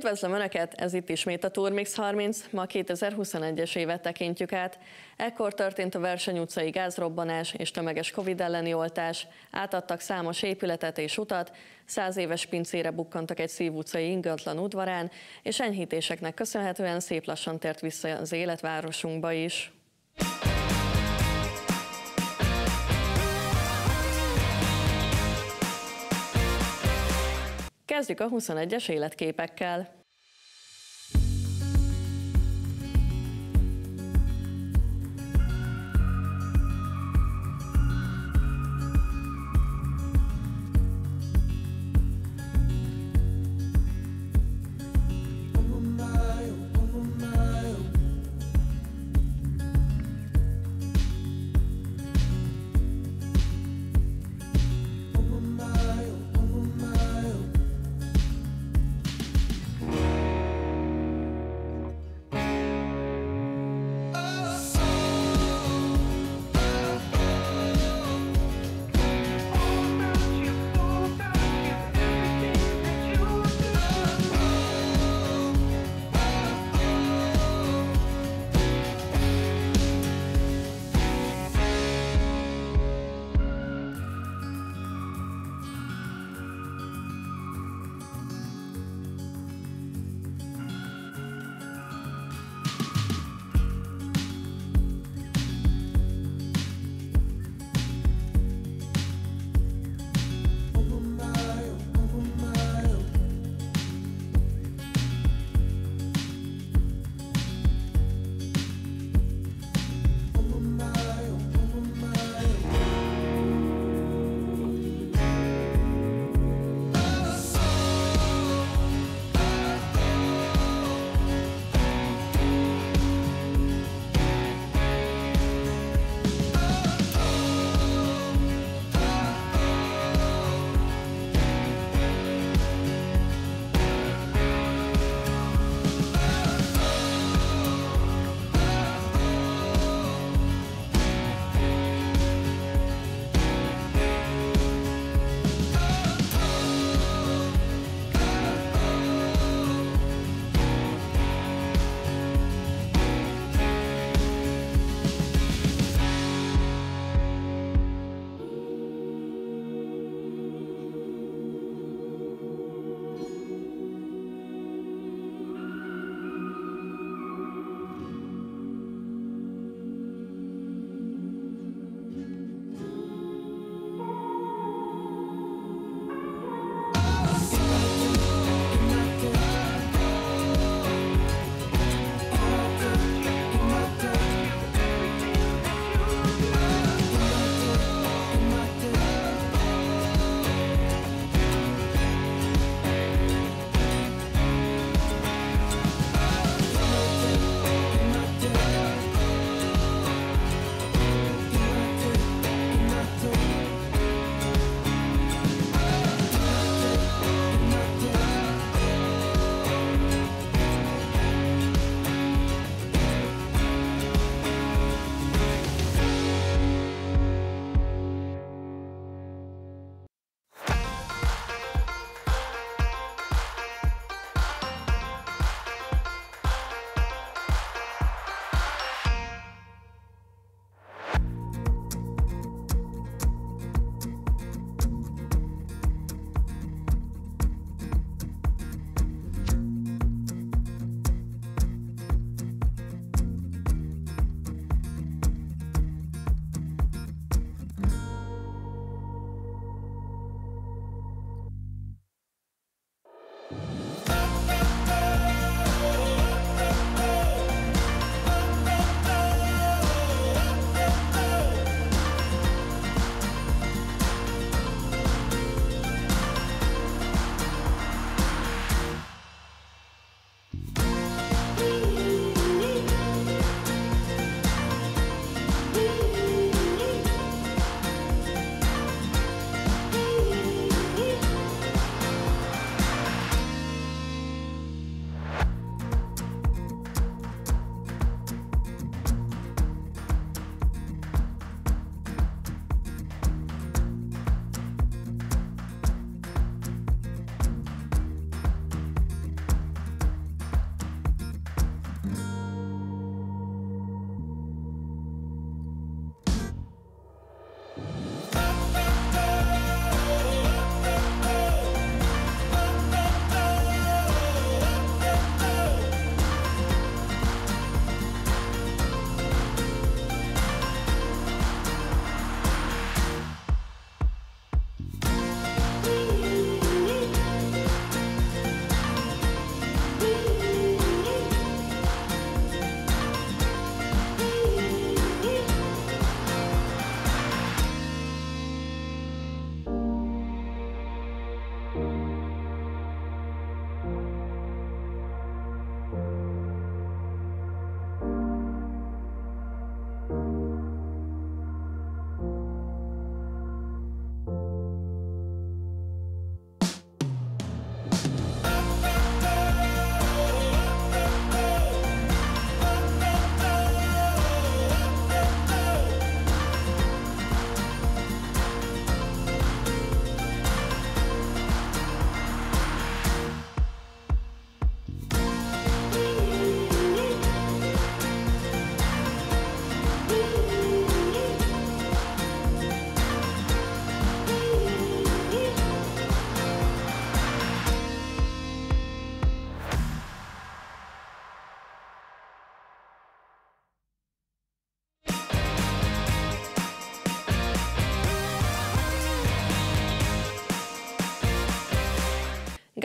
Üdvözlöm Önöket, ez itt ismét a Turmix 30, ma 2021-es évet tekintjük át. Ekkor történt a Verseny utcai gázrobbanás és tömeges Covid elleni oltás, átadtak számos épületet és utat, száz éves pincére bukkantak egy szív utcai ingatlan udvarán, és enyhítéseknek köszönhetően szép lassan tért vissza az életvárosunkba is. Kezdjük a 21-es életképekkel.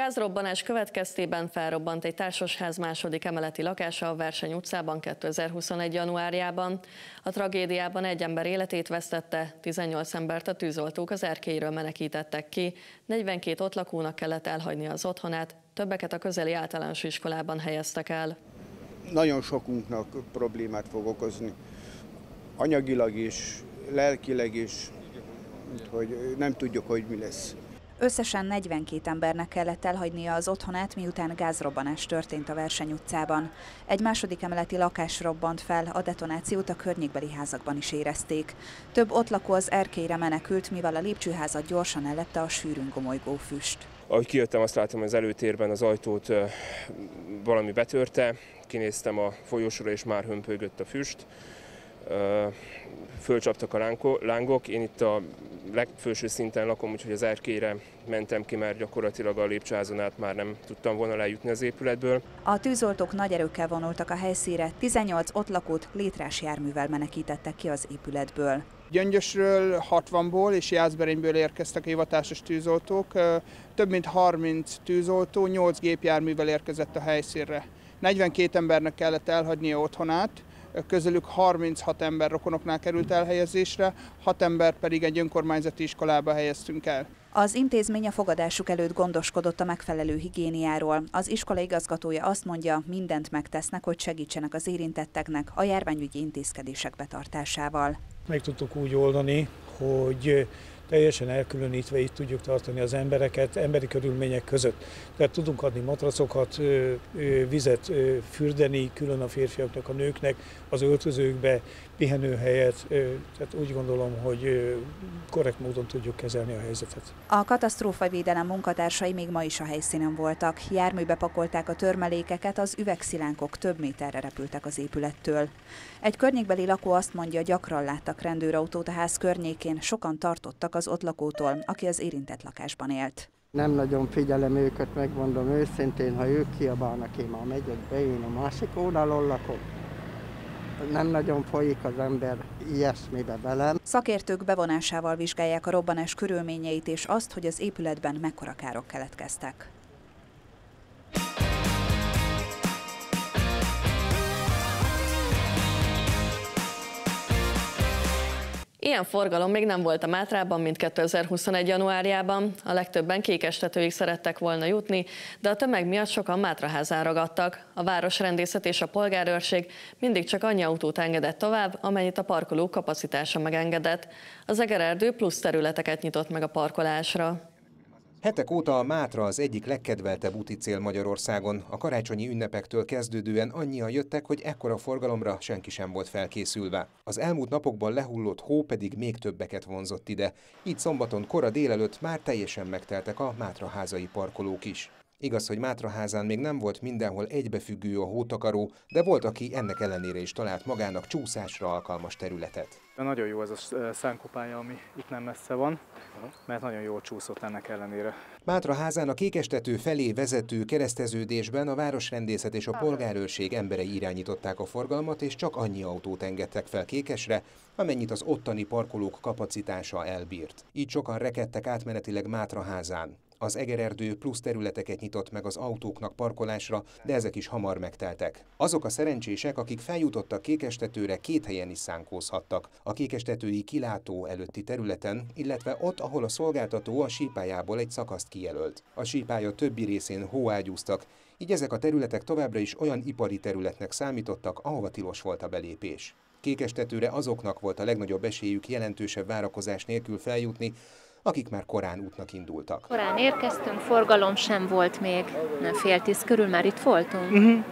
Gázrobbanás következtében felrobbant egy társasház második emeleti lakása a Verseny utcában 2021. januárjában. A tragédiában egy ember életét vesztette, 18 embert a tűzoltók az erkélyről menekítettek ki, 42 ott lakónak kellett elhagyni az otthonát, többeket a közeli általános iskolában helyeztek el. Nagyon sokunknak problémát fog okozni, anyagilag is, lelkileg is, hogy nem tudjuk, hogy mi lesz. Összesen 42 embernek kellett elhagynia az otthonát, miután gázrobbanás történt a Verseny utcában. Egy második emeleti lakás robbant fel, a detonációt a környékbeli házakban is érezték. Több ott lakó az erkélyre menekült, mivel a lépcsőházat gyorsan ellepte a sűrűn gomolygó füst. Ahogy kijöttem, azt láttam, hogy az előtérben az ajtót valami betörte, kinéztem a folyosóra, és már hömpölygött a füst fölcsaptak a lángok. Én itt a legfőső szinten lakom, úgyhogy az erkére mentem ki, mert gyakorlatilag a lépcsőházon át már nem tudtam volna lejutni az épületből. A tűzoltók nagy erőkkel vonultak a helyszíre, 18 ott lakót létrás járművel menekítettek ki az épületből. Gyöngyösről, 60-ból és Jászberényből érkeztek a hivatásos tűzoltók. Több mint 30 tűzoltó, 8 gépjárművel érkezett a helyszínre. 42 embernek kellett elhagynia otthonát, közülük 36 ember rokonoknál került elhelyezésre, 6 ember pedig egy önkormányzati iskolába helyeztünk el. Az intézmény a fogadásuk előtt gondoskodott a megfelelő higiéniáról. Az iskola igazgatója azt mondja, mindent megtesznek, hogy segítsenek az érintetteknek a járványügyi intézkedések betartásával. Meg tudtuk úgy oldani, hogy teljesen elkülönítve itt tudjuk tartani az embereket emberi körülmények között. Tehát tudunk adni matracokat, vizet fürdeni, külön a férfiaknak, a nőknek, az öltözőkbe, pihenőhelyet, tehát úgy gondolom, hogy korrekt módon tudjuk kezelni a helyzetet. A katasztrófavédelem munkatársai még ma is a helyszínen voltak. Járműbe pakolták a törmelékeket, az üvegszilánkok több méterre repültek az épülettől. Egy környékbeli lakó azt mondja, gyakran láttak rendőrautót a ház környékén, sokan tartottak az ott lakótól, aki az érintett lakásban élt. Nem nagyon figyelem őket, megmondom őszintén, ha ők kiabálnak, én már megyek be, én a másik oldalon lakom nem nagyon folyik az ember ilyesmibe velem. Szakértők bevonásával vizsgálják a robbanás körülményeit és azt, hogy az épületben mekkora károk keletkeztek. Ilyen forgalom még nem volt a Mátrában, mint 2021. januárjában. A legtöbben kékestetőig szerettek volna jutni, de a tömeg miatt sokan Mátraházán ragadtak. A városrendészet és a polgárőrség mindig csak annyi autót engedett tovább, amennyit a parkoló kapacitása megengedett. Az Egererdő plusz területeket nyitott meg a parkolásra. Hetek óta a Mátra az egyik legkedveltebb úti cél Magyarországon. A karácsonyi ünnepektől kezdődően annyian jöttek, hogy ekkora forgalomra senki sem volt felkészülve. Az elmúlt napokban lehullott hó pedig még többeket vonzott ide. Így szombaton kora délelőtt már teljesen megteltek a Mátra házai parkolók is. Igaz, hogy Mátraházán még nem volt mindenhol egybefüggő a hótakaró, de volt, aki ennek ellenére is talált magának csúszásra alkalmas területet. Nagyon jó ez a szánkopája, ami itt nem messze van, mert nagyon jól csúszott ennek ellenére. Mátraházán a kékestető felé vezető kereszteződésben a városrendészet és a polgárőrség emberei irányították a forgalmat, és csak annyi autót engedtek fel Kékesre, amennyit az ottani parkolók kapacitása elbírt. Így sokan rekedtek átmenetileg Mátraházán. Az Egererdő plusz területeket nyitott meg az autóknak parkolásra, de ezek is hamar megteltek. Azok a szerencsések, akik feljutottak Kékestetőre, két helyen is szánkózhattak. A Kékestetői kilátó előtti területen, illetve ott, ahol a szolgáltató a sípájából egy szakaszt kijelölt. A sípája többi részén hóágyúztak, így ezek a területek továbbra is olyan ipari területnek számítottak, ahova tilos volt a belépés. Kékestetőre azoknak volt a legnagyobb esélyük jelentősebb várakozás nélkül feljutni, akik már korán útnak indultak. Korán érkeztünk, forgalom sem volt még, nem fél tíz körül már itt voltunk. Uh-huh.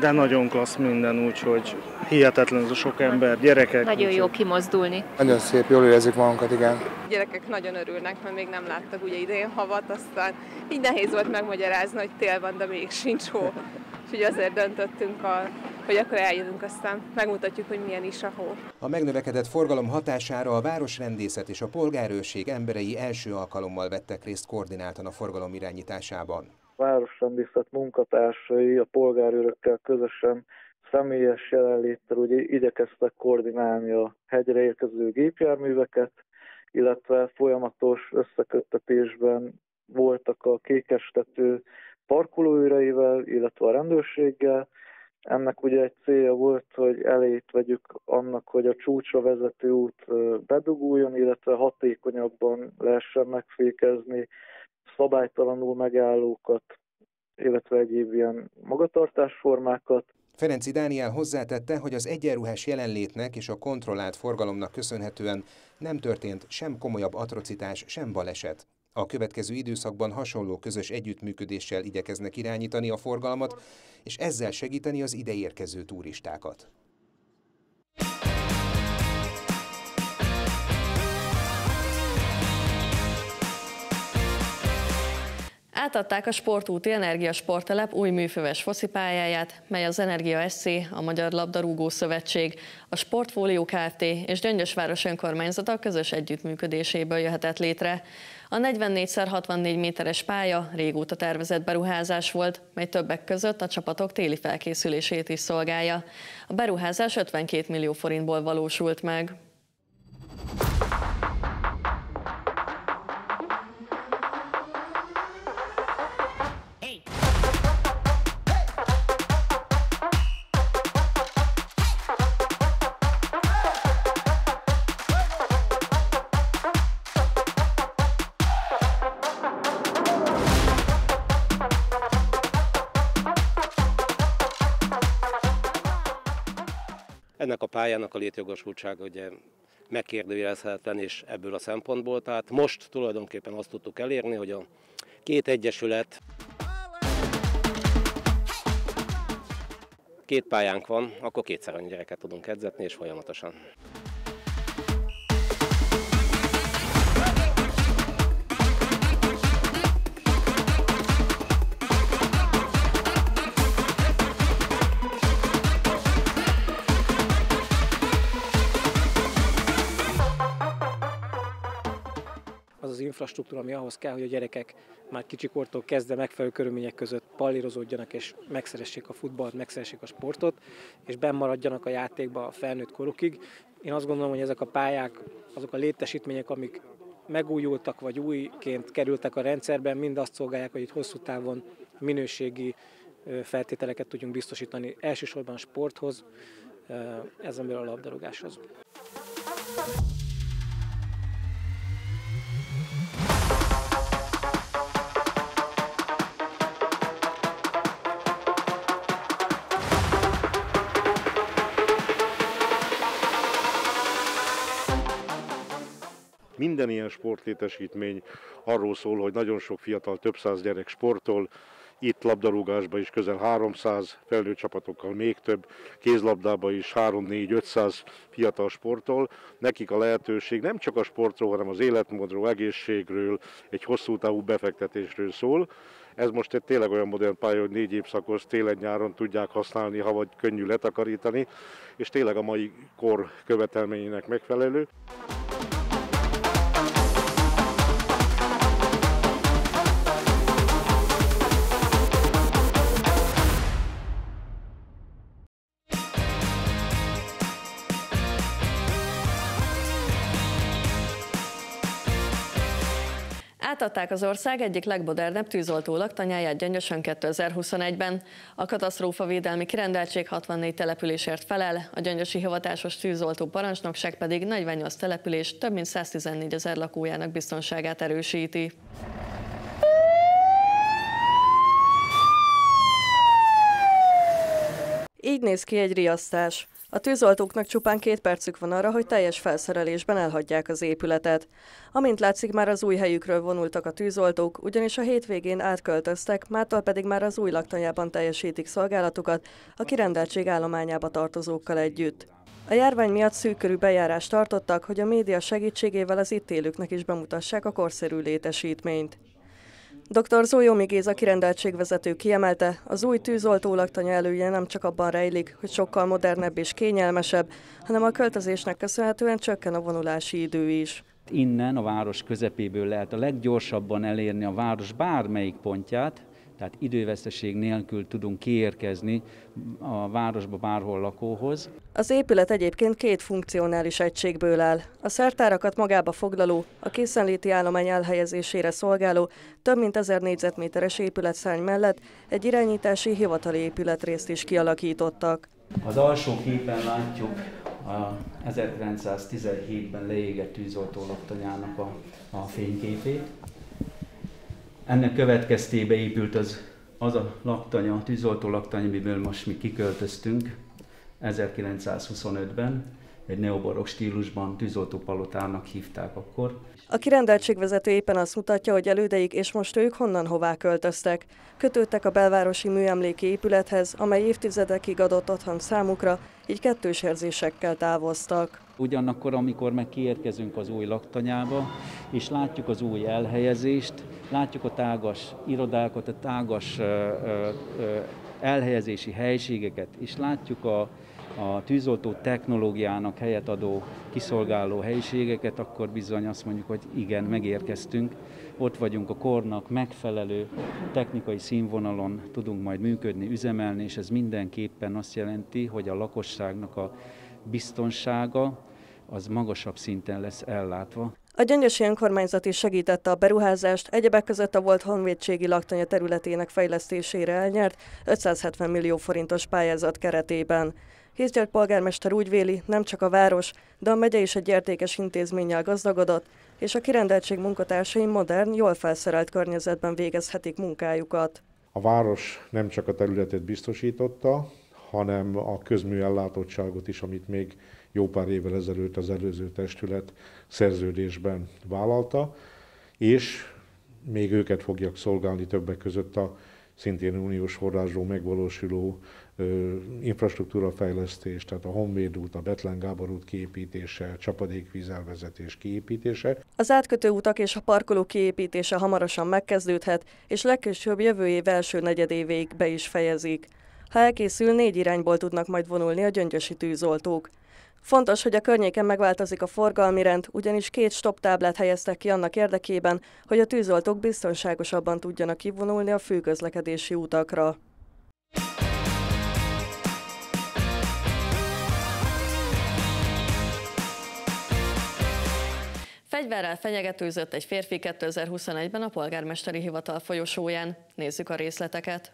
De nagyon klassz minden, úgyhogy hihetetlen ez a sok ember, gyerekek. Nagyon úgy, jó kimozdulni. Nagyon szép, jól érezzük magunkat, igen. A gyerekek nagyon örülnek, mert még nem láttak ugye idén havat, aztán így nehéz volt megmagyarázni, hogy tél van, de még sincs hó. Úgyhogy azért döntöttünk a hogy akkor eljövünk, aztán megmutatjuk, hogy milyen is a hó. A megnövekedett forgalom hatására a városrendészet és a polgárőrség emberei első alkalommal vettek részt koordináltan a forgalom irányításában. A városrendészet munkatársai a polgárőrökkel közösen személyes jelenléttel ugye igyekeztek koordinálni a hegyre érkező gépjárműveket, illetve folyamatos összeköttetésben voltak a kékestető parkolóőreivel, illetve a rendőrséggel. Ennek ugye egy célja volt, hogy elét vegyük annak, hogy a csúcsra vezető út beduguljon, illetve hatékonyabban lehessen megfékezni szabálytalanul megállókat, illetve egyéb ilyen magatartásformákat. Ferenci Dániel hozzátette, hogy az egyenruhás jelenlétnek és a kontrollált forgalomnak köszönhetően nem történt sem komolyabb atrocitás, sem baleset. A következő időszakban hasonló közös együttműködéssel igyekeznek irányítani a forgalmat, és ezzel segíteni az ideérkező turistákat. Átadták a Sportúti Energia Sporttelep új műföves foszipályáját, mely az Energia SC, a Magyar Labdarúgó Szövetség, a Sportfólió Kft. és Gyöngyösváros önkormányzata közös együttműködéséből jöhetett létre. A 44x64 méteres pálya régóta tervezett beruházás volt, mely többek között a csapatok téli felkészülését is szolgálja. A beruházás 52 millió forintból valósult meg. Pályának a létjogosultsága ugye megkérdőjelezhetetlen és ebből a szempontból. Tehát most tulajdonképpen azt tudtuk elérni, hogy a két egyesület két pályánk van, akkor kétszer annyi gyereket tudunk edzetni, és folyamatosan. Infrastruktúra, ami ahhoz kell, hogy a gyerekek már kicsikortól kezdve megfelelő körülmények között pallírozódjanak és megszeressék a futballt, megszeressék a sportot, és bennmaradjanak a játékba a felnőtt korukig. Én azt gondolom, hogy ezek a pályák, azok a létesítmények, amik megújultak vagy újként kerültek a rendszerben, mind azt szolgálják, hogy itt hosszú távon minőségi feltételeket tudjunk biztosítani elsősorban a sporthoz, ezen belül a labdarúgáshoz. Minden ilyen sportlétesítmény arról szól, hogy nagyon sok fiatal, több száz gyerek sportol, itt labdarúgásban is közel 300, felnőtt csapatokkal még több, kézlabdában is 3-4-500 fiatal sportol. Nekik a lehetőség nem csak a sportról, hanem az életmódról, egészségről, egy hosszú távú befektetésről szól. Ez most egy tényleg olyan modern pálya, hogy négy évszakos télen-nyáron tudják használni, ha vagy könnyű letakarítani, és tényleg a mai kor követelményének megfelelő. Átadták az ország egyik legmodernebb tűzoltó laktanyáját Gyöngyösön 2021-ben. A katasztrófavédelmi kirendeltség 64 településért felel, a gyöngyösi hivatásos tűzoltó parancsnokság pedig 48 település több mint 114 ezer lakójának biztonságát erősíti. Így néz ki egy riasztás. A tűzoltóknak csupán két percük van arra, hogy teljes felszerelésben elhagyják az épületet. Amint látszik, már az új helyükről vonultak a tűzoltók, ugyanis a hétvégén átköltöztek, mától pedig már az új laktanyában teljesítik szolgálatukat a kirendeltség állományába tartozókkal együtt. A járvány miatt szűkörű bejárást tartottak, hogy a média segítségével az itt élőknek is bemutassák a korszerű létesítményt. Dr. Zójomi Géza kirendeltségvezető kiemelte, az új tűzoltó laktanya előnye nem csak abban rejlik, hogy sokkal modernebb és kényelmesebb, hanem a költözésnek köszönhetően csökken a vonulási idő is. Innen a város közepéből lehet a leggyorsabban elérni a város bármelyik pontját, tehát időveszteség nélkül tudunk kiérkezni a városba bárhol lakóhoz. Az épület egyébként két funkcionális egységből áll. A szertárakat magába foglaló, a készenléti állomány elhelyezésére szolgáló, több mint 1000 négyzetméteres épületszány mellett egy irányítási hivatali épületrészt is kialakítottak. Az alsó képen látjuk a 1917-ben leégett tűzoltó laktanyának a, a fényképét. Ennek következtében épült az, az a laktanya, a tűzoltó laktanya, amiből most mi kiköltöztünk 1925-ben, egy neobarok stílusban tűzoltópalotának hívták akkor. A kirendeltségvezető éppen azt mutatja, hogy elődeik és most ők honnan hová költöztek. Kötődtek a belvárosi műemléki épülethez, amely évtizedekig adott otthon számukra, így kettős érzésekkel távoztak. Ugyanakkor, amikor meg kiérkezünk az új laktanyába, és látjuk az új elhelyezést, látjuk a tágas irodákat, a tágas elhelyezési helységeket, és látjuk a, a tűzoltó technológiának helyet adó kiszolgáló helyiségeket, akkor bizony azt mondjuk, hogy igen, megérkeztünk, ott vagyunk a kornak megfelelő technikai színvonalon tudunk majd működni, üzemelni, és ez mindenképpen azt jelenti, hogy a lakosságnak a biztonsága az magasabb szinten lesz ellátva. A Gyöngyösi Önkormányzat is segítette a beruházást, egyebek között a volt honvédségi laktanya területének fejlesztésére elnyert 570 millió forintos pályázat keretében. Hézgyert polgármester úgy véli, nem csak a város, de a megye is egy értékes intézménnyel gazdagodott, és a kirendeltség munkatársai modern, jól felszerelt környezetben végezhetik munkájukat. A város nem csak a területet biztosította, hanem a közmű ellátottságot is, amit még jó pár évvel ezelőtt az előző testület szerződésben vállalta, és még őket fogják szolgálni többek között a szintén uniós forrásról megvalósuló infrastruktúrafejlesztés, tehát a Honvéd út, a Betlen Gábor út kiépítése, csapadékvízelvezetés kiépítése. Az átkötő utak és a parkoló kiépítése hamarosan megkezdődhet, és legkésőbb jövő év első negyedévéig be is fejezik. Ha elkészül, négy irányból tudnak majd vonulni a gyöngyösi tűzoltók. Fontos, hogy a környéken megváltozik a forgalmi rend, ugyanis két stop táblát helyeztek ki annak érdekében, hogy a tűzoltók biztonságosabban tudjanak kivonulni a főközlekedési utakra. Fegyverrel fenyegetőzött egy férfi 2021-ben a polgármesteri hivatal folyosóján. Nézzük a részleteket.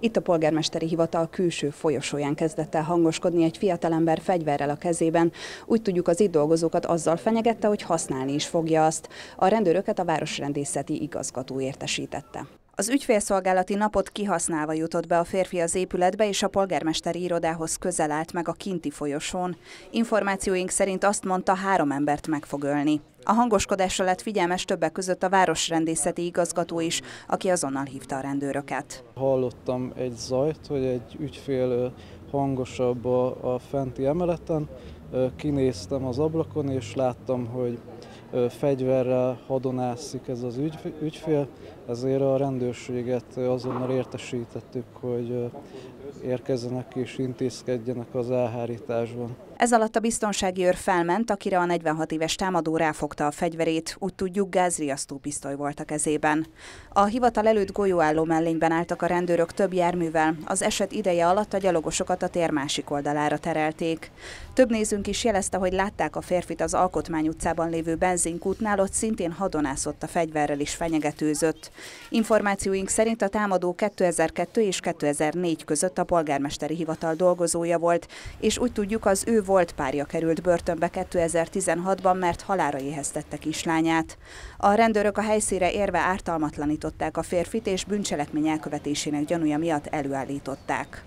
Itt a polgármesteri hivatal külső folyosóján kezdett el hangoskodni egy fiatalember fegyverrel a kezében. Úgy tudjuk, az itt dolgozókat azzal fenyegette, hogy használni is fogja azt. A rendőröket a városrendészeti igazgató értesítette. Az ügyfélszolgálati napot kihasználva jutott be a férfi az épületbe, és a polgármesteri irodához közel állt meg a kinti folyosón. Információink szerint azt mondta, három embert meg fog ölni. A hangoskodásra lett figyelmes többek között a városrendészeti igazgató is, aki azonnal hívta a rendőröket. Hallottam egy zajt, hogy egy ügyfél hangosabb a, fenti emeleten. Kinéztem az ablakon, és láttam, hogy fegyverrel hadonászik ez az ügy, ügyfél, ezért a rendőrséget azonnal értesítettük, hogy érkezzenek és intézkedjenek az elhárításban. Ez alatt a biztonsági őr felment, akire a 46 éves támadó ráfogta a fegyverét, úgy tudjuk gázriasztó pisztoly volt a kezében. A hivatal előtt golyóálló mellényben álltak a rendőrök több járművel, az eset ideje alatt a gyalogosokat a tér másik oldalára terelték. Több nézőnk is jelezte, hogy látták a férfit az Alkotmány utcában lévő benzinkútnál, ott szintén hadonászott a fegyverrel is fenyegetőzött. Információink szerint a támadó 2002 és 2004 között a polgármesteri hivatal dolgozója volt, és úgy tudjuk az ő volt párja került börtönbe 2016-ban, mert halára éheztette kislányát. A rendőrök a helyszíre érve ártalmatlanították a férfit, és bűncselekmény elkövetésének gyanúja miatt előállították.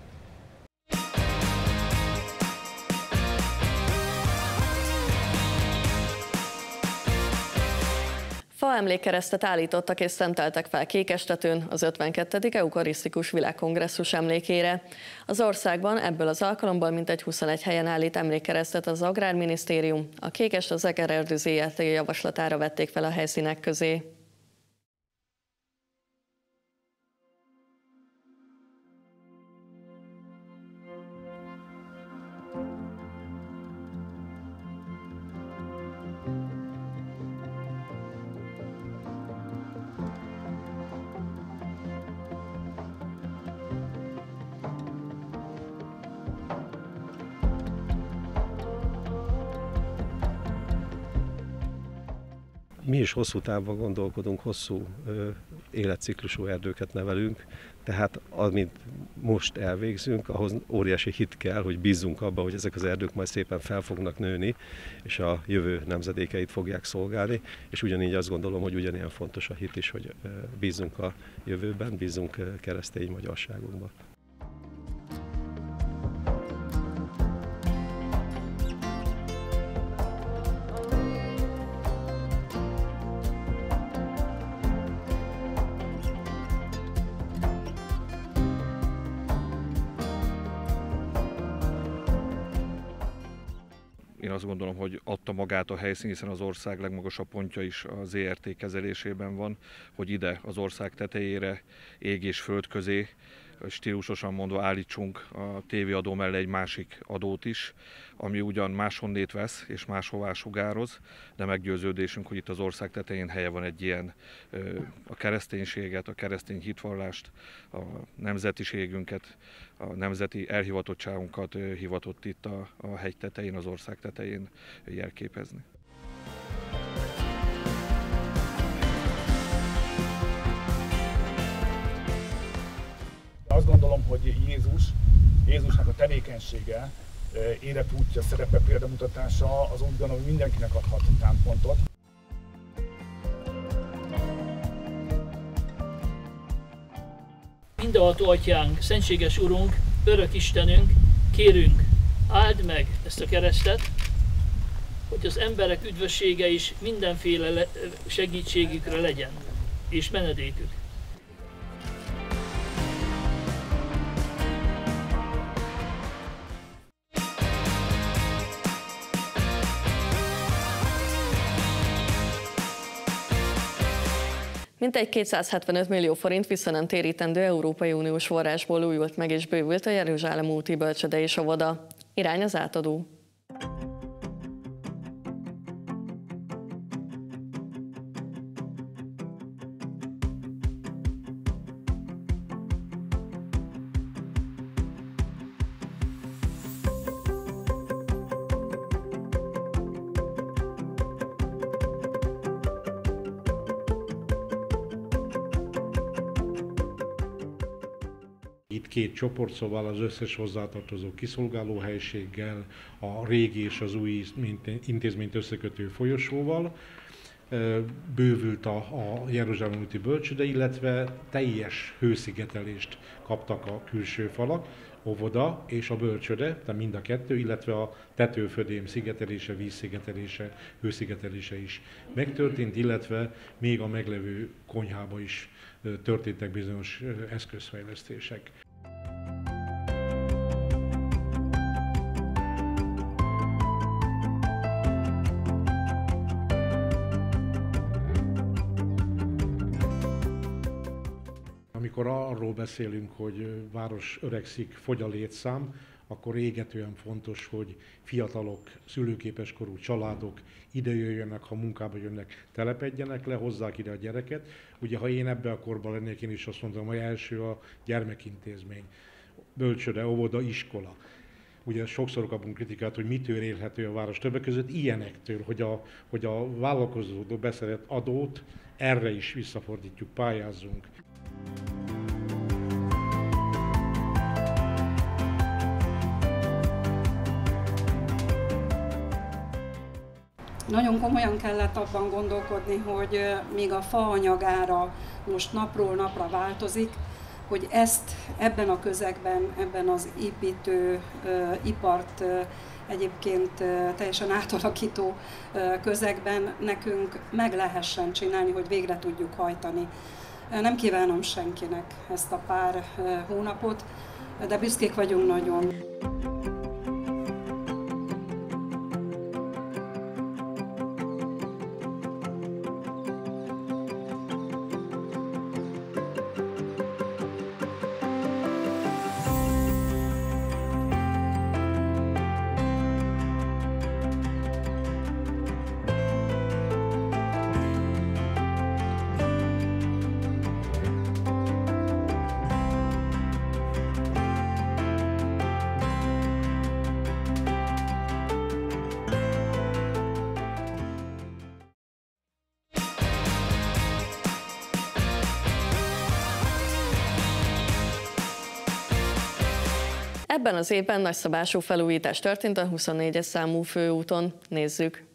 Fa emlékkeresztet állítottak és szenteltek fel Kékestetőn az 52. Eukarisztikus Világkongresszus emlékére. Az országban ebből az alkalomból mintegy 21 helyen állít emlékkeresztet az Agrárminisztérium. A Kékest az Egererdő ZRT javaslatára vették fel a helyszínek közé. Mi is hosszú távban gondolkodunk, hosszú életciklusú erdőket nevelünk, tehát amit most elvégzünk, ahhoz óriási hit kell, hogy bízzunk abba, hogy ezek az erdők majd szépen fel fognak nőni, és a jövő nemzedékeit fogják szolgálni, és ugyanígy azt gondolom, hogy ugyanilyen fontos a hit is, hogy bízzunk a jövőben, bízzunk keresztény magyarságunkban. Magát a helyszín, hiszen az ország legmagasabb pontja is a ZRT kezelésében van, hogy ide az ország tetejére, ég és föld közé stílusosan mondva állítsunk a tévéadó mellé egy másik adót is, ami ugyan máshonnét vesz és máshová sugároz, de meggyőződésünk, hogy itt az ország tetején helye van egy ilyen a kereszténységet, a keresztény hitvallást, a nemzetiségünket, a nemzeti elhivatottságunkat hivatott itt a, a hegy tetején, az ország tetején jelképezni. Azt gondolom, hogy Jézus, Jézusnak a tevékenysége, életútja, szerepe, példamutatása az úgy gondolom, hogy mindenkinek adhat támpontot. Mindenható Atyánk, Szentséges Urunk, Örök Istenünk, kérünk, áld meg ezt a keresztet, hogy az emberek üdvössége is mindenféle segítségükre legyen, és menedékük. Mintegy 275 millió forint vissza nem térítendő Európai Uniós forrásból újult meg és bővült a Jeruzsálem úti bölcsöde és óvoda. Irány az átadó. Két csoport, szóval az összes hozzátartozó kiszolgáló helységgel, a régi és az új intézményt összekötő folyosóval, bővült a, a Jeruzsálem úti bölcsőde, illetve teljes hőszigetelést kaptak a külső falak, óvoda és a bölcsöde, tehát mind a kettő, illetve a tetőfödém szigetelése, vízszigetelése, hőszigetelése is megtörtént, illetve még a meglevő konyhába is történtek bizonyos eszközfejlesztések. Beszélünk, hogy város öregszik, fogy a létszám, akkor égetően fontos, hogy fiatalok, szülőképes korú családok ide jöjjenek, ha munkába jönnek, telepedjenek le, hozzák ide a gyereket. Ugye, ha én ebbe a korban lennék, én is azt mondom, hogy első a gyermekintézmény, bölcsöde, óvoda, iskola. Ugye sokszor kapunk kritikát, hogy mitől élhető a város többek között ilyenektől, hogy a, hogy a vállalkozó beszedett adót erre is visszafordítjuk, pályázzunk. Nagyon komolyan kellett abban gondolkodni, hogy még a faanyagára most napról napra változik, hogy ezt ebben a közegben, ebben az építő ipart egyébként teljesen átalakító közegben nekünk meg lehessen csinálni, hogy végre tudjuk hajtani. Nem kívánom senkinek ezt a pár hónapot, de büszkék vagyunk nagyon. Ebben az évben nagyszabású felújítás történt a 24-es számú főúton. Nézzük!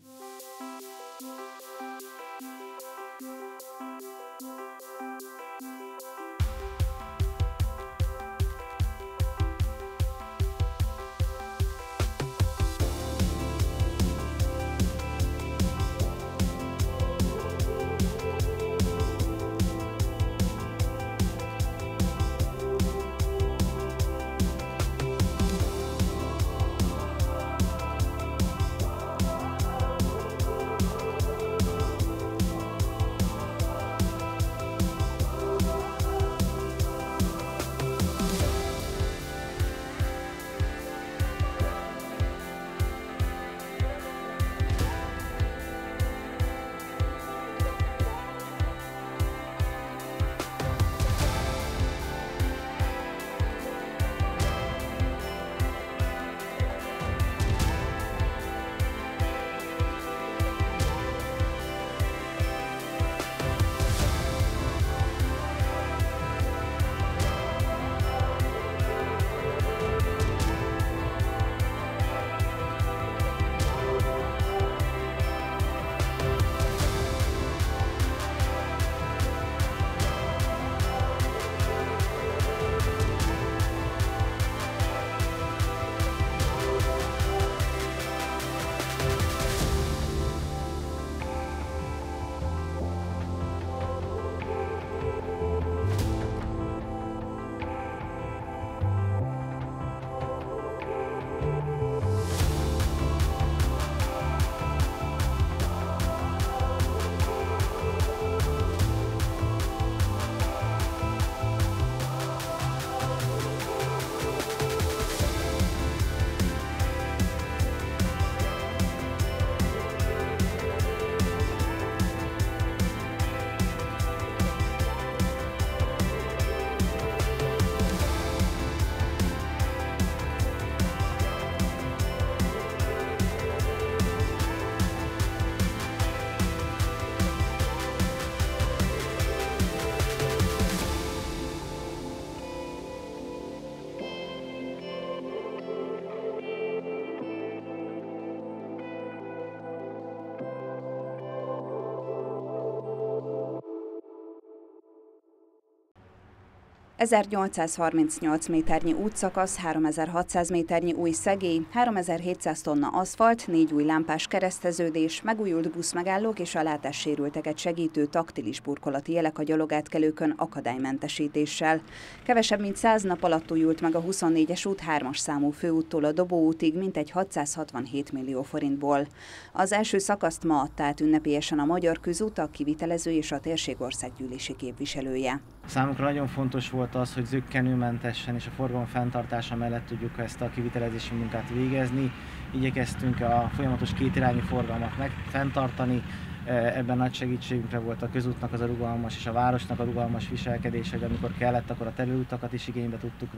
...1838 méternyi útszakasz, 3600 méternyi új szegély, 3700 tonna aszfalt, négy új lámpás kereszteződés, megújult buszmegállók és a látássérülteket segítő taktilis burkolati jelek a gyalogátkelőkön akadálymentesítéssel. Kevesebb mint 100 nap alatt újult meg a 24-es út 3-as számú főúttól a Dobóútig mintegy 667 millió forintból. Az első szakaszt ma adta át ünnepélyesen a Magyar Közút, a kivitelező és a térség országgyűlési képviselője. Számukra nagyon fontos volt az, hogy zöggenőmentesen és a forgalom fenntartása mellett tudjuk ezt a kivitelezési munkát végezni. Igyekeztünk a folyamatos kétirányú forgalmat meg fenntartani, Ebben nagy segítségünkre volt a közútnak az a rugalmas és a városnak a rugalmas viselkedés, hogy amikor kellett, akkor a terülutakat is igénybe tudtuk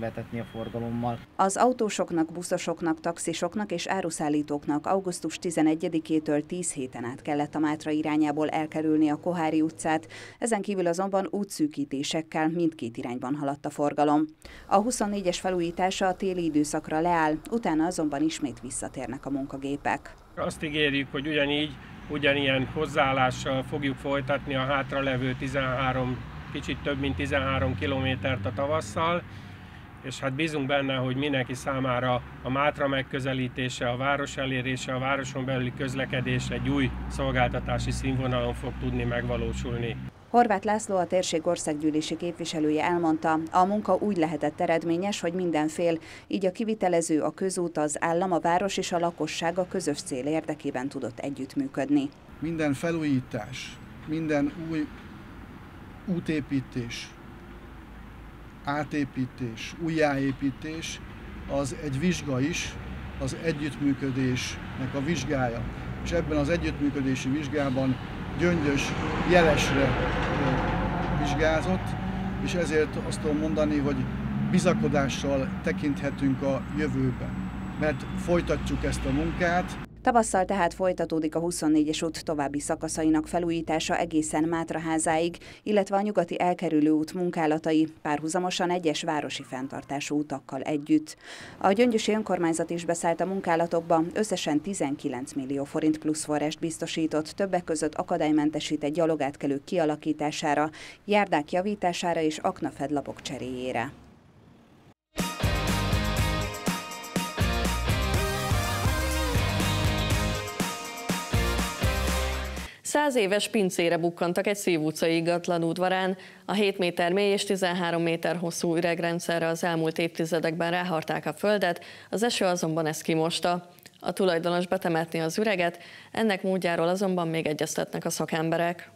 vetetni a forgalommal. Az autósoknak, buszosoknak, taxisoknak és áruszállítóknak augusztus 11-től 10 héten át kellett a Mátra irányából elkerülni a Kohári utcát, ezen kívül azonban útszűkítésekkel mindkét irányban haladt a forgalom. A 24-es felújítása a téli időszakra leáll, utána azonban ismét visszatérnek a munkagépek. Azt ígérjük, hogy ugyanígy ugyanilyen hozzáállással fogjuk folytatni a hátralevő 13, kicsit több mint 13 kilométert a tavasszal, és hát bízunk benne, hogy mindenki számára a Mátra megközelítése, a város elérése, a városon belüli közlekedés egy új szolgáltatási színvonalon fog tudni megvalósulni. Horváth László, a térség országgyűlési képviselője elmondta, a munka úgy lehetett eredményes, hogy mindenfél, így a kivitelező, a közút, az állam, a város és a lakosság a közös cél érdekében tudott együttműködni. Minden felújítás, minden új útépítés, átépítés, újjáépítés az egy vizsga is, az együttműködésnek a vizsgája. És ebben az együttműködési vizsgában gyöngyös jelesre vizsgázott, és ezért azt tudom mondani, hogy bizakodással tekinthetünk a jövőbe, mert folytatjuk ezt a munkát. Tavasszal tehát folytatódik a 24-es út további szakaszainak felújítása egészen Mátraházáig, illetve a nyugati elkerülő út munkálatai párhuzamosan egyes városi fenntartású utakkal együtt. A Gyöngyösi önkormányzat is beszállt a munkálatokba, összesen 19 millió forint plusz forrást biztosított, többek között akadálymentesített gyalogátkelők kialakítására, járdák javítására és aknafedlapok cseréjére. Száz éves pincére bukkantak egy szívutcai ingatlan udvarán. A 7 méter mély és 13 méter hosszú üregrendszerre az elmúlt évtizedekben ráharták a földet, az eső azonban ezt kimosta. A tulajdonos betemetni az üreget, ennek módjáról azonban még egyeztetnek a szakemberek.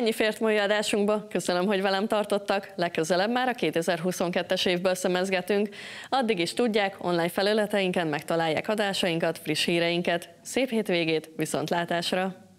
Ennyi fért mai adásunkba. Köszönöm, hogy velem tartottak. Legközelebb már a 2022-es évből szemezgetünk. Addig is tudják, online felületeinken megtalálják adásainkat, friss híreinket. Szép hétvégét, viszontlátásra!